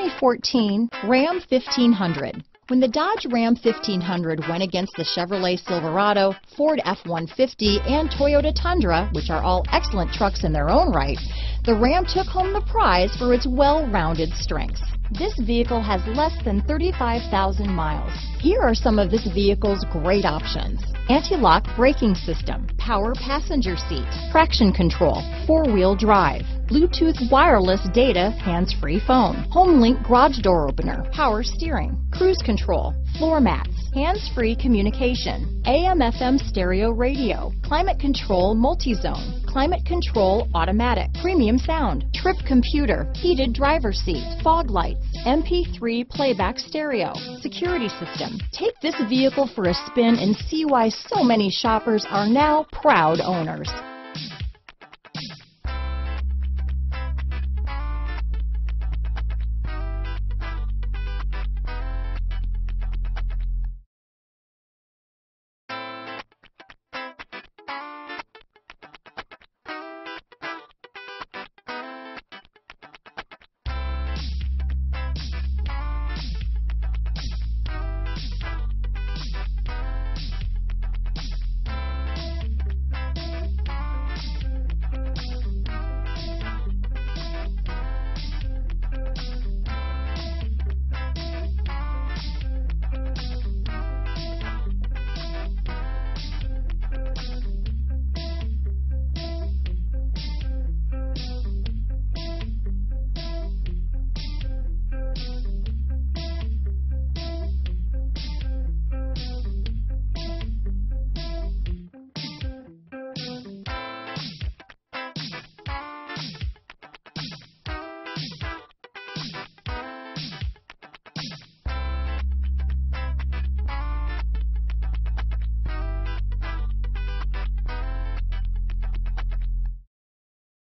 2014 Ram 1500. When the Dodge Ram 1500 went against the Chevrolet Silverado, Ford F-150, and Toyota Tundra, which are all excellent trucks in their own right, the Ram took home the prize for its well-rounded strengths. This vehicle has less than 35,000 miles. Here are some of this vehicle's great options. Anti-lock braking system, power passenger seat, traction control, four-wheel drive, Bluetooth wireless data hands-free phone, home link garage door opener, power steering, cruise control, floor mats, hands-free communication, AM FM stereo radio, climate control multi-zone, climate control automatic, premium sound, trip computer, heated driver seat, fog lights, MP3 playback stereo, security system. Take this vehicle for a spin and see why so many shoppers are now proud owners.